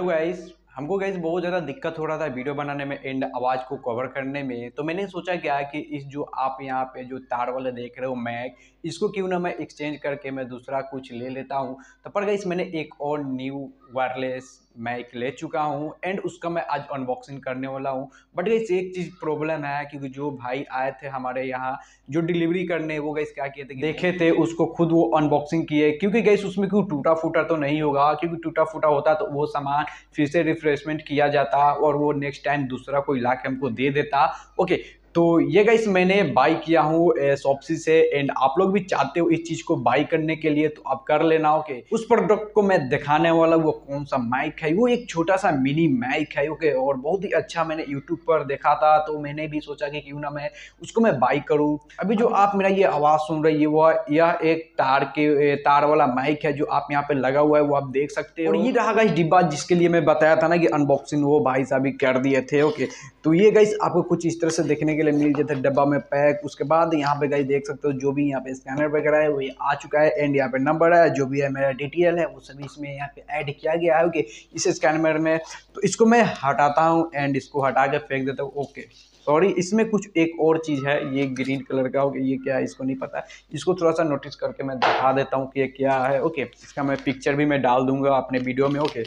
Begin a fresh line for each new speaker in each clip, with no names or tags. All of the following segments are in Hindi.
हेलो गाइस हमको गाइस बहुत ज़्यादा दिक्कत हो रहा था वीडियो बनाने में एंड आवाज़ को कवर करने में। तो मैंने सोचा क्या कि इस जो आप यहाँ पे जो तार वाले देख रहे हो मैक इसको क्यों ना मैं एक्सचेंज करके मैं दूसरा कुछ ले लेता हूँ। तो पर गाइस मैंने एक और न्यू वायरलेस मैक ले चुका हूँ एंड उसका मैं आज अनबॉक्सिंग करने वाला हूँ। बट गाइस एक चीज़ प्रॉब्लम है क्योंकि जो भाई आए थे हमारे यहाँ जो डिलीवरी करने वो गाइस क्या किए थे देखे थे उसको खुद वो अनबॉक्सिंग किए। क्योंकि गाइस उसमें क्यों टूटा फूटा तो नहीं होगा? क्योंकि टूटा फूटा होता तो वो सामान फिर से रिफ्रेशमेंट किया जाता और वो नेक्स्ट टाइम दूसरा कोई ला के हमको दे देता। ओके तो ये गाइस मैंने बाई किया हूँ शॉपसी से एंड आप लोग भी चाहते हो इस चीज़ को बाई करने के लिए तो आप कर लेना ओके उस प्रोडक्ट को मैं दिखाने वाला वो कौन सा माइक है? वो एक छोटा सा मिनी माइक है ओके और बहुत ही अच्छा मैंने यूट्यूब पर देखा था तो मैंने भी सोचा कि क्यों ना मैं उसको मैं बाई करूँ। अभी जो आप मेरा ये आवाज़ सुन रही है वो यह एक तार के तार वाला माइक है, जो आप यहाँ पे लगा हुआ है, वो आप देख सकते हो। ये रहा गाइस डिब्बा, जिसके लिए मैं बताया था ना कि अनबॉक्सिंग वो भाई साहब कर दिए थे ओके तो ये गाइस आपको कुछ इस तरह से देखने के लिए मिल जाता है डब्बा में पैक। उसके बाद यहाँ पे गाइस देख सकते हो, जो भी यहाँ पे स्कैनर वगैरह है, वो आ चुका है एंड यहाँ पे नंबर है, जो भी है मेरा डिटेल है, वो सभी इसमें यहाँ पे ऐड किया गया है। ओके इस स्कैनर में तो इसको मैं हटाता हूँ एंड इसको हटा के फेंक देता हूँ। ओके सॉरी इसमें कुछ एक और चीज़ है, ये ग्रीन कलर का ओके ये क्या है, इसको नहीं पता। इसको थोड़ा सा नोटिस करके मैं दिखा देता हूँ कि ये क्या है। ओके इसका मैं पिक्चर भी मैं डाल दूँगा अपने वीडियो में। ओके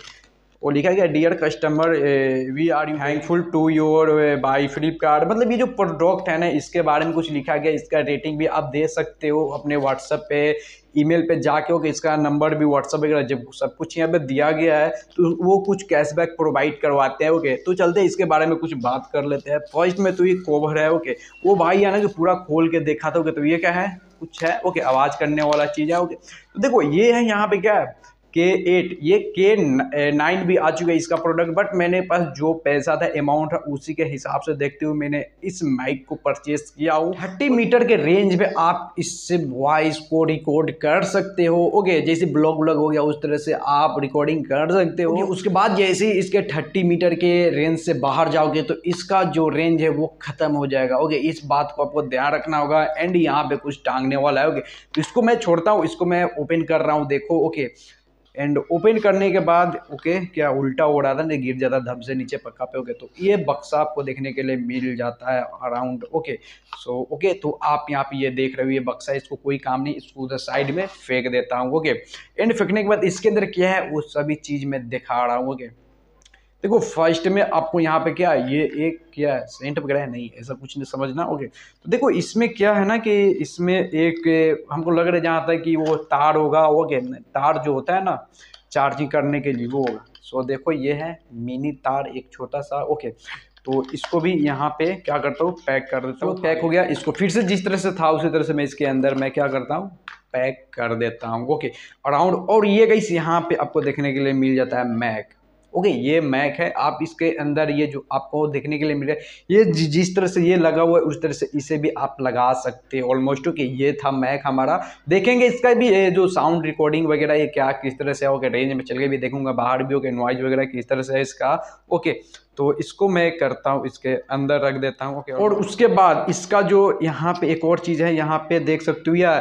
वो लिखा गया dear customer we are you thankful to your by Flipkart मतलब ये जो प्रोडक्ट है ना, इसके बारे में कुछ लिखा गया, इसका रेटिंग भी आप दे सकते हो अपने व्हाट्सएप पे ईमेल पे जाके हो इसका नंबर भी व्हाट्सअप वगैरह जब सब कुछ यहाँ पे दिया गया है तो वो कुछ कैशबैक प्रोवाइड करवाते हैं ओके तो चलते हैं, इसके बारे में कुछ बात कर लेते हैं। फ़र्स्ट में तो ये कोवर है ओके वो भाई है ना कि पूरा खोल के देखा था ओके तो ये क्या है? कुछ है ओके आवाज़ करने वाला चीज़ है ओके तो देखो, ये है यहाँ पे क्या है? के एट ये के नाइन भी आ चुका है इसका प्रोडक्ट बट मैंने पास जो पैसा था अमाउंट है उसी के हिसाब से देखते हुए मैंने इस माइक को परचेस किया हूँ। थर्टी मीटर के रेंज में आप इससे वॉइस को रिकॉर्ड कर सकते हो। ओके जैसे ब्लॉग व्लॉग हो गया उस तरह से आप रिकॉर्डिंग कर सकते हो। उसके बाद जैसे इसके थर्टी मीटर के रेंज से बाहर जाओगे तो इसका जो रेंज है वो खत्म हो जाएगा। ओके इस बात को आपको ध्यान रखना होगा। एंड यहाँ पे कुछ टांगने वाला है। ओके इसको मैं छोड़ता हूँ इसको मैं ओपन कर रहा हूँ। देखो ओके एंड ओपन करने के बाद, ओके, क्या उल्टा हो रहा था नहीं गिर जाता, धब से नीचे पक्का पे, ओके तो ये बक्सा आपको देखने के लिए मिल जाता है अराउंड ओके सो ओके तो आप यहाँ पे ये देख रहे हो, ये बक्सा इसको कोई काम नहीं, इसको उधर साइड में फेंक देता हूँ, ओके, एंड फेंकने के बाद इसके अंदर क्या है, वो सभी चीज़ मैं दिखा रहा हूँ, ओके देखो फ़र्स्ट में आपको यहाँ पे क्या, ये एक क्या है सेंट वगैरह है? नहीं, ऐसा कुछ नहीं समझना ओके तो देखो, इसमें क्या है ना कि इसमें एक, हमको लग रहा है जहाँ तक कि वो तार होगा ओके तार जो होता है ना चार्जिंग करने के लिए, वो होगा. सो देखो, ये है मिनी तार, एक छोटा सा ओके तो इसको भी यहाँ पे क्या करता हूँ पैक कर देता हूँ. पैक हो गया. इसको फिर से जिस तरह से था, उसी तरह से मैं इसके अंदर, मैं क्या करता हूँ पैक कर देता हूँ ओके अराउंड और ये गई यहाँ पे आपको देखने के लिए मिल जाता है मैक ओके ये मैक है आप इसके अंदर ये जो आपको देखने के लिए मिल रहा है ये जिस तरह से ये लगा हुआ है उस तरह से इसे भी आप लगा सकते हैं ऑलमोस्ट ओके ये था मैक हमारा। देखेंगे इसका भी ये जो साउंड रिकॉर्डिंग वगैरह ये क्या किस तरह से ओके रेंज में चल के भी देखूँगा बाहर भी ओके नॉइज़ वगैरह किस तरह से है इसका ओके तो इसको मैं करता हूँ इसके अंदर रख देता हूँ ओके और उसके बाद इसका जो यहाँ पे एक और चीज़ है यहाँ पे देख सकते हो या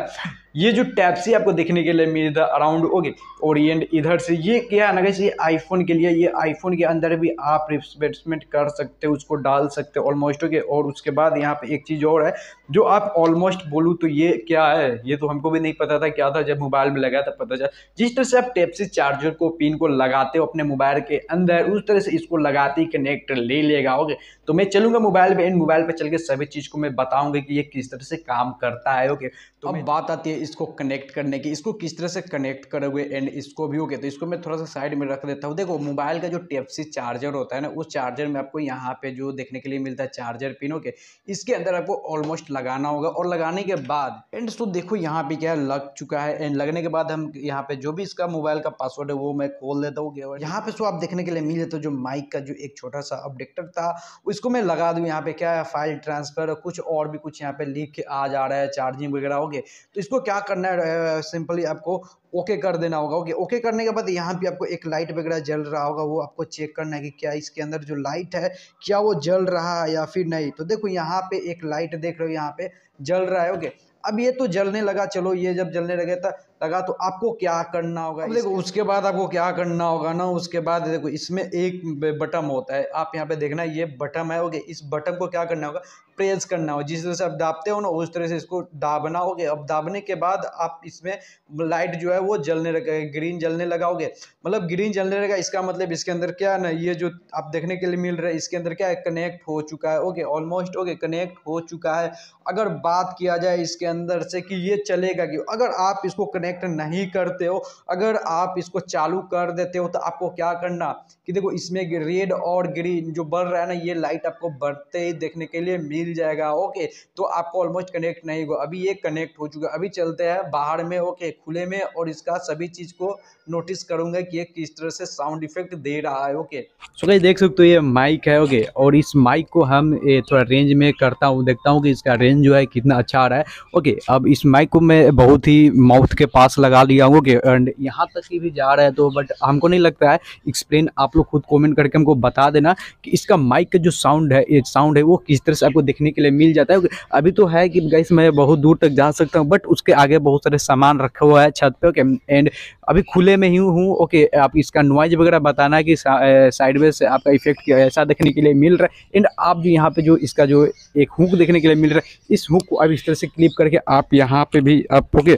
ये जो टैपसी आपको देखने के लिए मिल रहा अराउंड ओके ओरिएंट इधर से, ये क्या है ना कैसे ये आईफोन के लिए, ये आईफोन के अंदर भी आप रिप्लेसमेंट कर सकते हो, उसको डाल सकते हो ऑलमोस्ट ओके और उसके बाद यहाँ पे एक चीज़ और है जो आप ऑलमोस्ट बोलूँ तो ये क्या है? ये तो हमको भी नहीं पता था क्या था जब मोबाइल में लगा था पता चला। जिस तरह से आप टैपसी चार्जर को पिन को लगाते हो अपने मोबाइल के अंदर उस तरह से इसको लगाते ही कनेक्ट ले लेगा ओके? तो मैं चलूँगा मोबाइल पे इन मोबाइल पे चल के सभी चीज़ को मैं बताऊँगा कि ये किस तरह से काम करता है ओके? तो अब बात आती है इसको कनेक्ट करने की। इसको किस तरह से कनेक्ट करोगे एंड इसको भी ओके? तो इसको मैं थोड़ा सा साइड में रख देता हूँ। देखो मोबाइल का जो टेप सी चार्जर होता है ना उस चार्जर में आपको यहाँ पे जो देखने के लिए मिलता है चार्जर पिन ओके? इसके अंदर आपको ऑलमोस्ट लगाना होगा और लगाने के बाद एंड तो देखो यहाँ पे क्या लग चुका है एंड लगने के बाद हम यहाँ पे जो भी इसका मोबाइल का पासवर्ड है वो मैं खोल देता हूँ यहाँ पे सो आप देखने के लिए मिल है जो माइक का जो एक छोटा सा अपडेक्टर था, उसको मैं लगा दूँ, यहाँ पे क्या है फ़ाइल ट्रांसफ़र कुछ और भी कुछ यहाँ पे लिख के आ जा रहा है चार्जिंग वगैरह हो तो इसको क्या करना है सिंपली आपको ओके कर देना होगा। ओके ओके करने के बाद यहाँ पे आपको एक लाइट वगैरह जल रहा होगा, वो आपको चेक करना है कि क्या इसके अंदर जो लाइट है, क्या वो जल रहा है या फिर नहीं। तो देखो यहाँ पे एक लाइट देख रहे हो, यहाँ पे जल रहा है। ओके अब ये तो जलने लगा, चलो ये जब जलने लगे था लगा तो आपको क्या करना होगा? देखो उसके बाद आपको क्या करना होगा ना उसके बाद देखो इसमें एक बटन होता है। आप यहाँ पे देखना ये बटन है ओके इस बटन को क्या करना होगा? प्रेस करना होगा। जिस तरह से आप दाबते हो ना उस तरह से इसको दाबना होगे अब दाबने के बाद आप इसमें लाइट जो है वो जलने लगे ग्रीन जलने लगाओगे मतलब ग्रीन जलने लगा इसका मतलब इसके अंदर क्या ना ये जो आप देखने के लिए मिल रहा है इसके अंदर क्या है कनेक्ट हो चुका है ओके ऑलमोस्ट ओके कनेक्ट हो चुका है। अगर बात किया जाए इसके अंदर से कि ये चलेगा कि अगर आप इसको कनेक्ट नहीं करते हो अगर आप इसको चालू कर देते हो तो आपको क्या करना कि देखो इसमें रेड और ग्रीन जो बढ़ रहा है ना ये लाइट आपको बढ़ते ही देखने के लिए मिल जाएगा ओके तो आपको ऑलमोस्ट कनेक्ट नहीं होगा। अभी ये कनेक्ट हो चुका अभी चलते हैं बाहर में ओके खुले में और इसका सभी चीज़ को नोटिस करूँगा कि ये किस तरह से साउंड इफ़ेक्ट दे रहा है ओके सो so, देख सकते हो ये माइक है ओके और इस माइक को हम थोड़ा रेंज में करता हूँ देखता हूँ कि इसका रेंज जो है कितना अच्छा आ रहा है ओके अब इस माइक को मैं बहुत ही माउथ के पास लगा लिया हूँ ओके एंड यहाँ तक ही भी जा रहा है तो बट हमको नहीं लगता है। एक्सप्लेन आप लोग खुद कॉमेंट करके हमको बता देना कि इसका माइक का जो साउंड है, ये साउंड है वो किस तरह से आपको देखने के लिए मिल जाता है। अभी तो है कि गाइस मैं बहुत दूर तक जा सकता हूँ बट उसके आगे बहुत सारे सामान रखा हुआ है छत पे ओके एंड अभी खुले में ही हूँ ओके आप इसका नॉइज़ वगैरह बताना है कि साइड में से आपका इफ़ेक्ट ऐसा देखने के लिए मिल रहा है। एंड आप भी यहाँ पे जो इसका जो एक हुक देखने के लिए मिल रहा है, इस हुक को अब इस तरह से क्लिप करके आप यहाँ पे भी आप ओके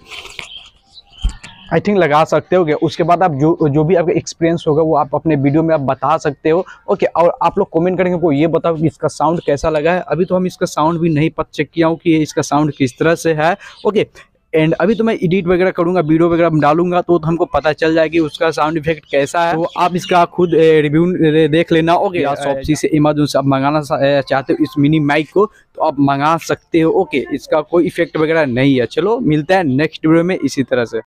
आई थिंक लगा सकते हो उसके बाद आप जो जो भी आपका एक्सपीरियंस होगा वो आप अपने वीडियो में आप बता सकते हो। ओके और आप लोग कमेंट करेंगे वो ये बताओ कि इसका साउंड कैसा लगा है? अभी तो हम इसका साउंड भी नहीं पता चेक किया हूँ कि इसका साउंड किस तरह से है। ओके एंड अभी तो मैं एडिट वगैरह करूँगा वीडियो वगैरह डालूँगा तो, तो हमको पता चल जाएगी उसका साउंड इफ़ेक्ट कैसा है। तो आप इसका खुद रिव्यू देख लेना। ओके या शॉपसी से अमेजोन से आप मंगाना चाहते हो इस मिनी माइक को तो आप मंगा सकते हो। ओके इसका कोई इफ़ेक्ट वगैरह नहीं है। चलो मिलता है नेक्स्ट वीडियो में इसी तरह से।